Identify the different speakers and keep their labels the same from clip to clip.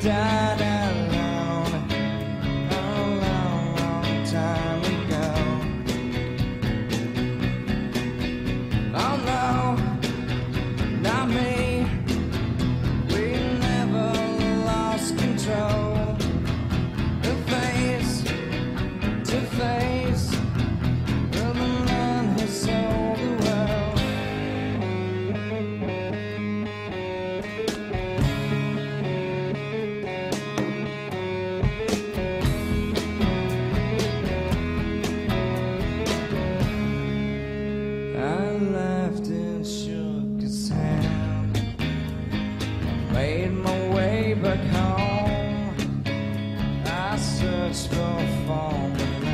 Speaker 1: died alone a long, long time ago. Oh no, not me. We never lost control. Face to face. church bell falling.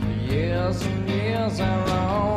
Speaker 1: For years and years I roam.